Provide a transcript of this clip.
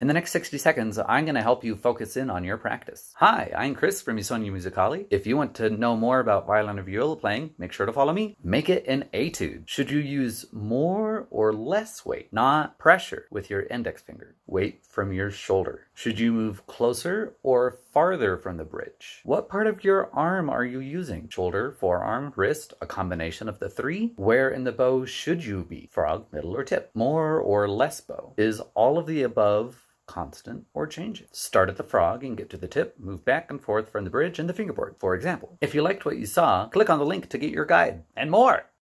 In the next 60 seconds, I'm going to help you focus in on your practice. Hi, I'm Chris from I sogni musicali. If you want to know more about violin or viola playing, make sure to follow me. Make it an etude. Should you use more or less weight, not pressure, with your index finger? Weight from your shoulder. Should you move closer or farther from the bridge? What part of your arm are you using? Shoulder, forearm, wrist, a combination of the three? Where in the bow should you be? Frog, middle, or tip? More or less bow? Is all of the above constant, or change it. Start at the frog and get to the tip, move back and forth from the bridge and the fingerboard, for example. If you liked what you saw, click on the link to get your guide and more.